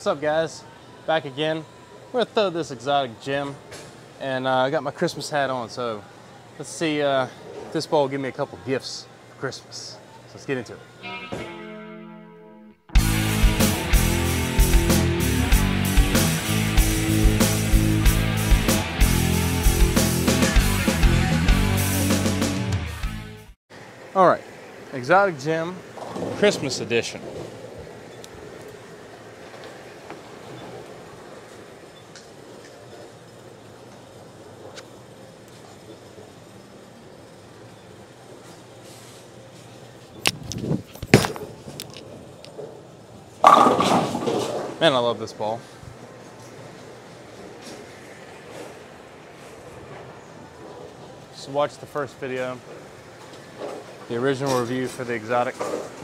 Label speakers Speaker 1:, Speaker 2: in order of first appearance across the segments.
Speaker 1: What's up guys? Back again. We're gonna throw this exotic gem and uh, I got my Christmas hat on so let's see uh, if this ball will give me a couple gifts for Christmas. So let's get into it. All right, Exotic Gem Christmas Edition. Man, I love this ball. Just watch the first video, the original review for the exotic.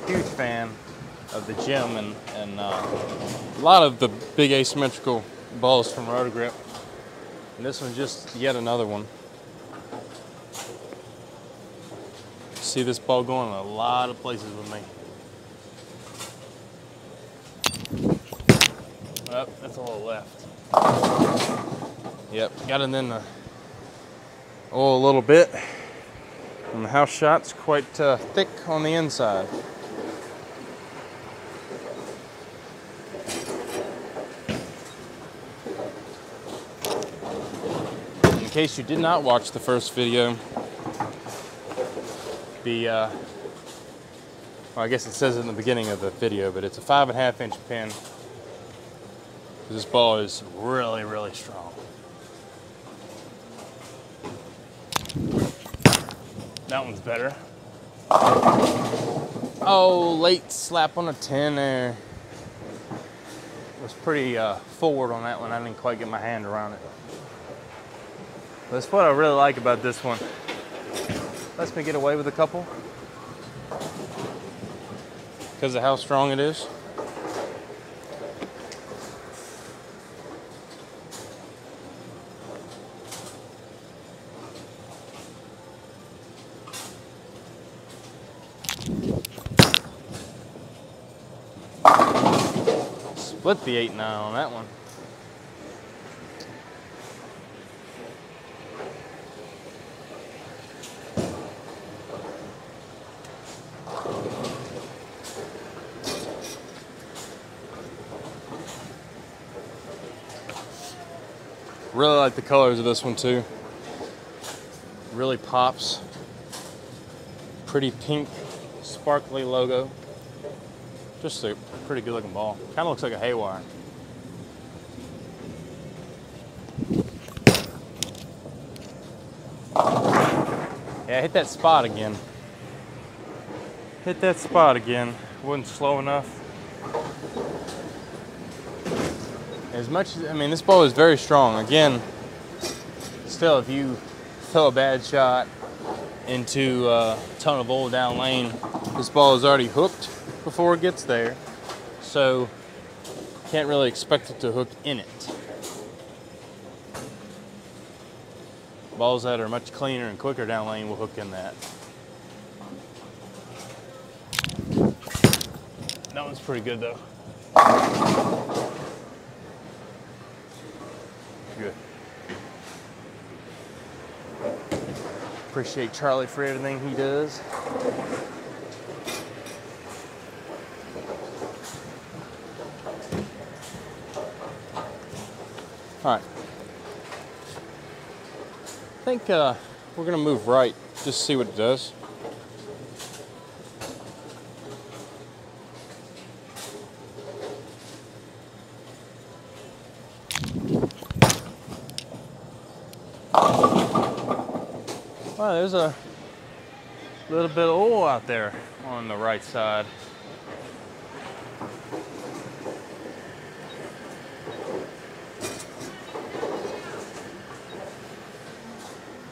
Speaker 1: Huge fan of the Gem and, and uh, a lot of the big asymmetrical balls from Roto Grip. And this one's just yet another one. See this ball going a lot of places with me. Oh, that's a little left. Yep, got it in the oh a little bit. And the house shot's quite uh, thick on the inside. In case you did not watch the first video, the uh, well, I guess it says it in the beginning of the video, but it's a five and a half inch pin. This ball is really, really strong. That one's better. Oh, late slap on a 10 there. Was pretty uh, forward on that one. I didn't quite get my hand around it. That's what I really like about this one. Lets me get away with a couple because of how strong it is. Split the 8 9 on that one. Really like the colors of this one too. Really pops. Pretty pink, sparkly logo. Just a pretty good looking ball. Kind of looks like a haywire. Yeah, hit that spot again. Hit that spot again. Wasn't slow enough. As much as, I mean, this ball is very strong. Again, still, if you throw a bad shot into a ton of old down lane, this ball is already hooked before it gets there. So, can't really expect it to hook in it. Balls that are much cleaner and quicker down lane will hook in that. That one's pretty good though. Good. Appreciate Charlie for everything he does. All right. I think uh, we're gonna move right, just see what it does. Wow, there's a little bit of oil out there on the right side.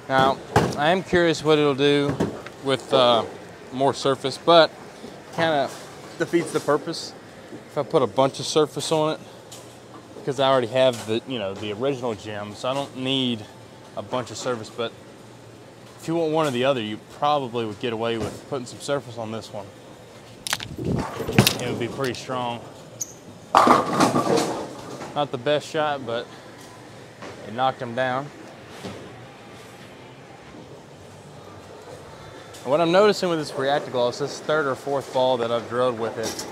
Speaker 1: Now, I am curious what it'll do with uh, more surface, but kind of defeats the purpose if I put a bunch of surface on it because I already have the, you know, the original gem, so I don't need a bunch of surface, but if you want one or the other, you probably would get away with putting some surface on this one. It would be pretty strong. Not the best shot, but it knocked him down. And what I'm noticing with this Reactigloss, this third or fourth ball that I've drilled with it,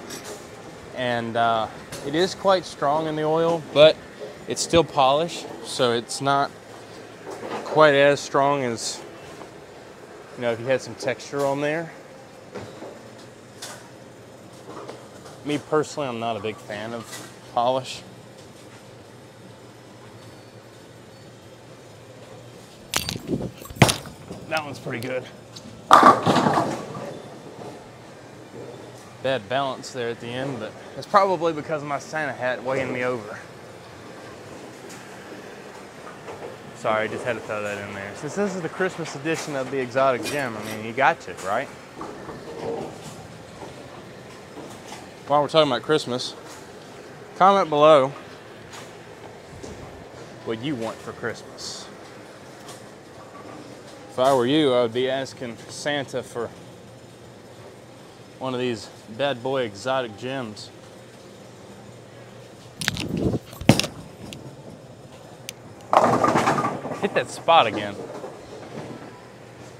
Speaker 1: and uh, it is quite strong in the oil, but it's still polished, so it's not quite as strong as, you know, if you had some texture on there. Me personally, I'm not a big fan of polish. That one's pretty good. Bad balance there at the end, but it's probably because of my Santa hat weighing me over. Sorry, just had to throw that in there. Since this is the Christmas edition of the Exotic Gem, I mean, you got to, right? While we're talking about Christmas, comment below what you want for Christmas. If I were you, I would be asking Santa for one of these bad boy exotic gems. Hit that spot again.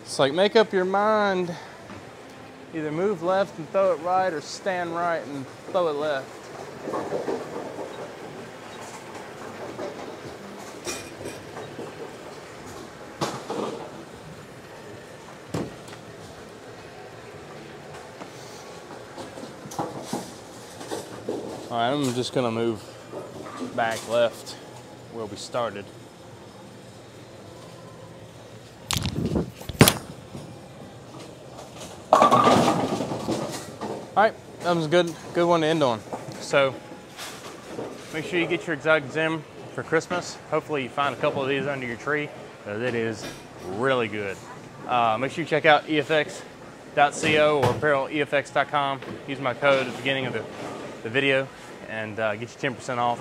Speaker 1: It's like make up your mind. Either move left and throw it right or stand right and throw it left. All right, I'm just gonna move back left where we started. All right, that was a good, good one to end on. So make sure you get your exotic gem for Christmas. Hopefully you find a couple of these under your tree because it is really good. Uh, make sure you check out efx.co or apparelefx.com. Use my code at the beginning of the, the video and uh, get you 10% off.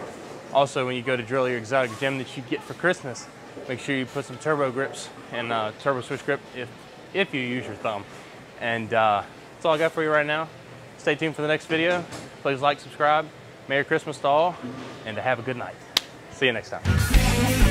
Speaker 1: Also, when you go to drill your exotic gem that you get for Christmas, make sure you put some turbo grips and uh, turbo switch grip if, if you use your thumb. And uh, that's all I got for you right now. Stay tuned for the next video. Please like, subscribe. Merry Christmas to all, and to have a good night. See you next time.